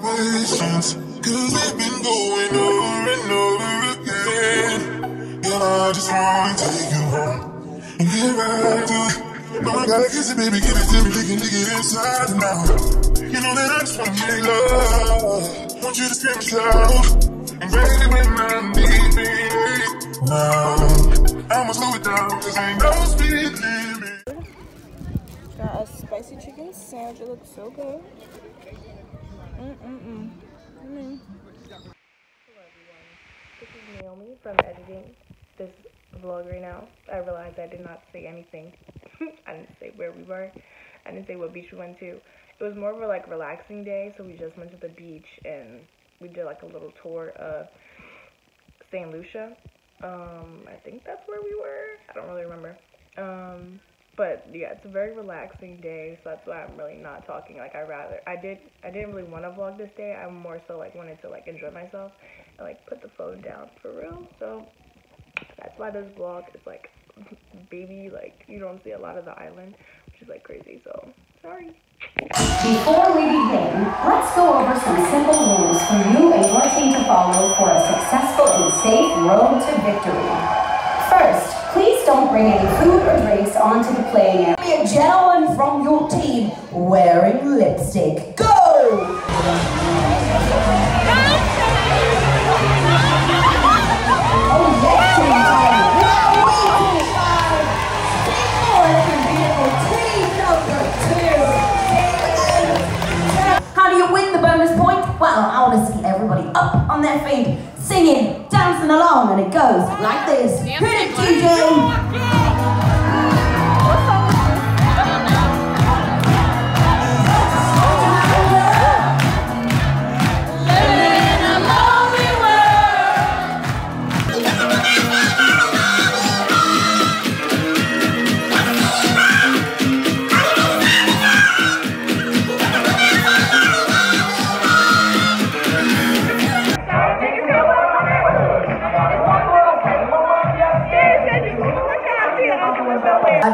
patience. Cause we've been going over and over again. And I just wanna take you home and get right to it. No, gotta kiss it, baby, give it to me, lick it, lick it inside and. You know that I just wanna make love. Want you to scream it loud. And baby, when I'm deep now, I'ma slow it down, cause ain't no speed limit. Got a spicy chicken sandwich. It looks so good. Hello everyone. This is Naomi from editing this vlog right now. I realized I did not say anything. I didn't say where we were. I didn't say what beach we went to. It was more of a like relaxing day, so we just went to the beach and we did like a little tour of St. Lucia. Um, I think that's where we were. I don't really remember. Um, but yeah, it's a very relaxing day, so that's why I'm really not talking. Like I rather I did I didn't really want to vlog this day. I more so like wanted to like enjoy myself and like put the phone down for real. So that's why this vlog is like baby like you don't see a lot of the island, which is like crazy. So sorry. Before we begin, let's go over some simple rules for you and your team to follow for a successful and safe road to victory. First, don't bring any food or drinks onto the playing area. Be a gentleman from your team wearing lipstick. Go! Goes like this. Hit it, DJ!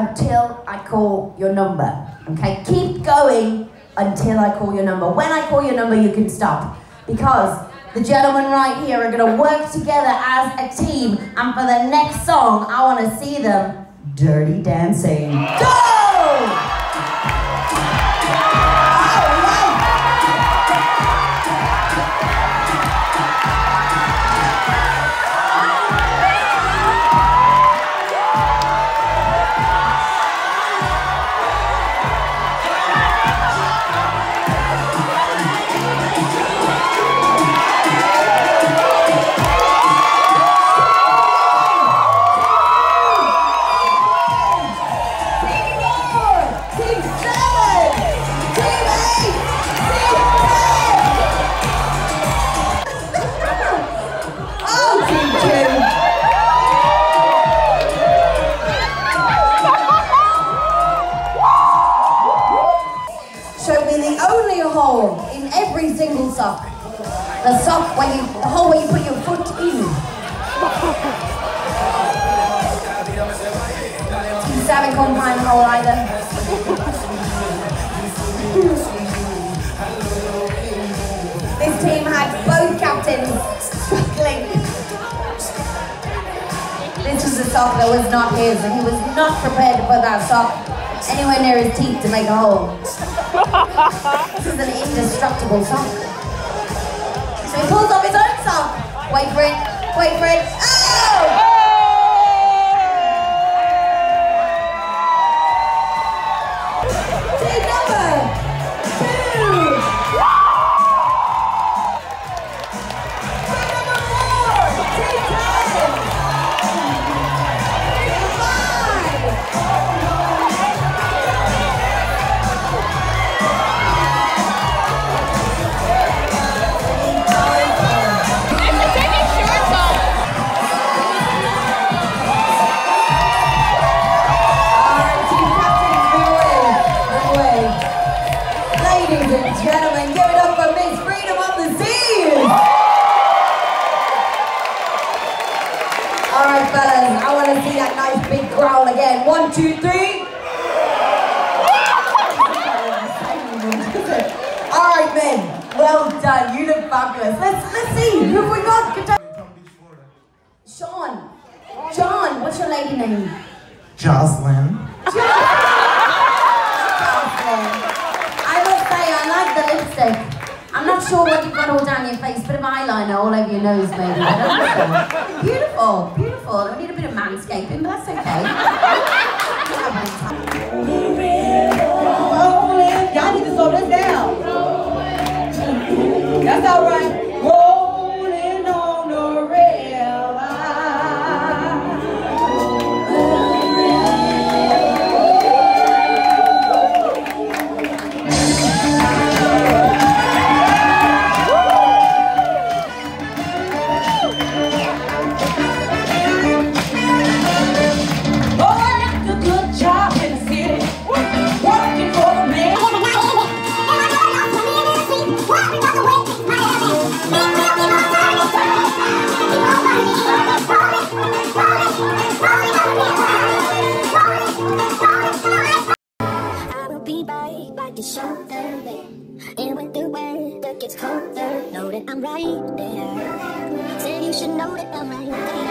Until I call your number. Okay, keep going until I call your number. When I call your number, you can stop because the gentlemen right here are going to work together as a team. And for the next song, I want to see them dirty dancing. Go! Every single sock. The sock where you, the hole where you put your foot in. Seven can't find the hole either. This team had both captains struggling. This was a sock that was not his, and he was not prepared to put that sock anywhere near his teeth to make a hole. This is an indestructible song. So he pulls off his own song. Wait for it, wait for it. Oh! Ladies and gentlemen, give it up for Miss Freedom of the Seas. Alright, fellas, I want to see that nice big growl again. One, two, three. Alright, men. Well done. You look fabulous. Let's let's see. Who have we got? Sean. John, what's your lady name? Jocelyn. I must say, I like the lipstick. I'm not sure what you've got all down your face. Bit of eyeliner all over your nose, maybe. I don't know. Beautiful, beautiful. I need a bit of manscaping, but that's okay. Y'all need to slow this down. That's all right. A shoulder And when the weather gets colder Know that I'm right there. Said you should know that I'm right there